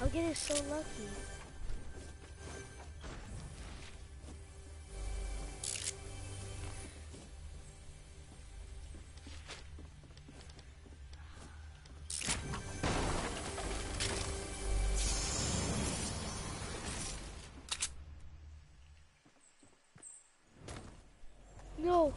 I'm getting so lucky. No.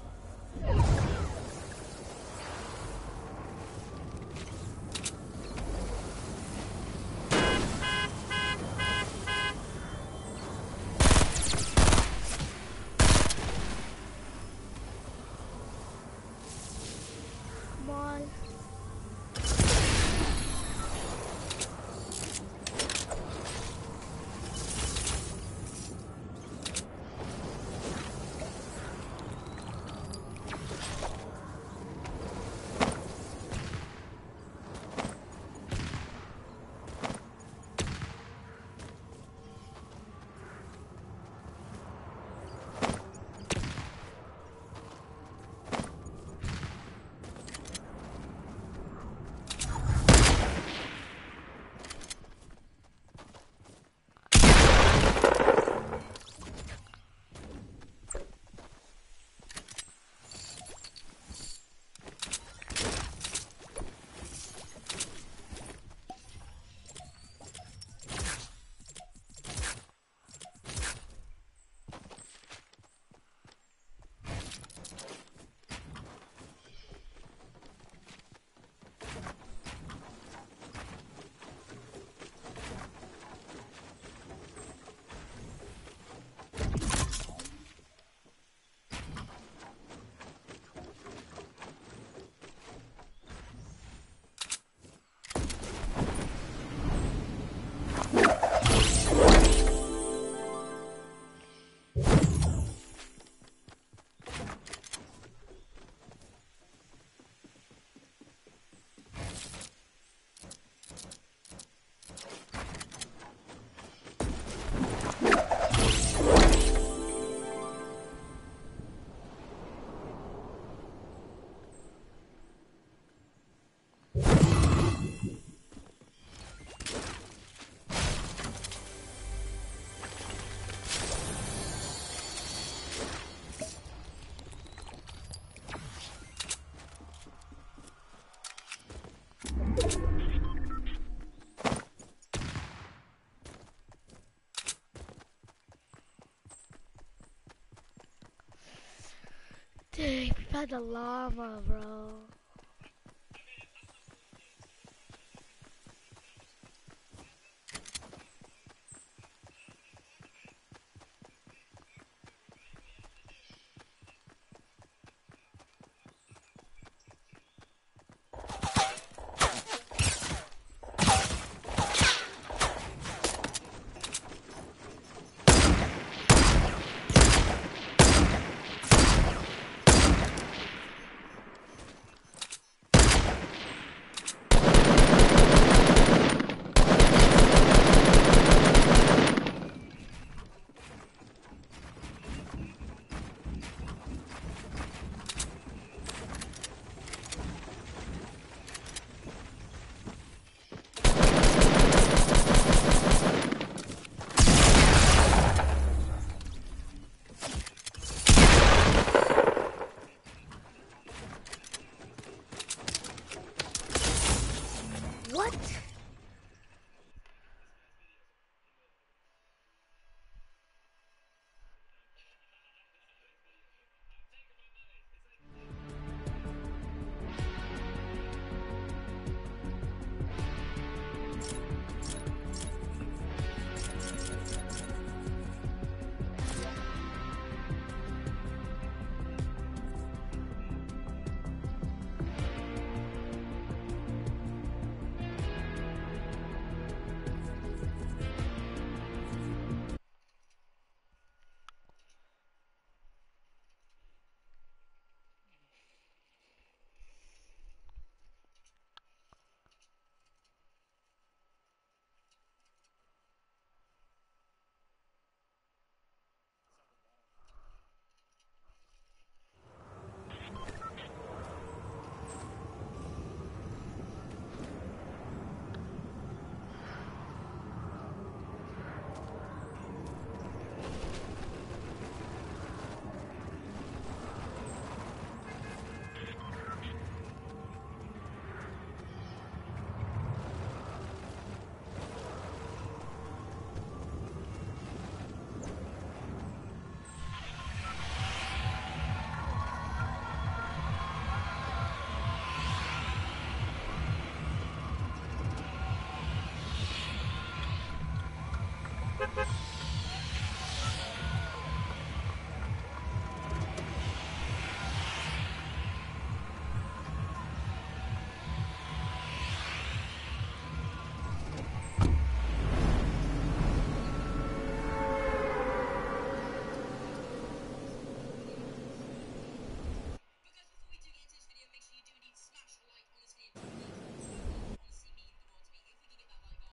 Dang, we found the llama, bro.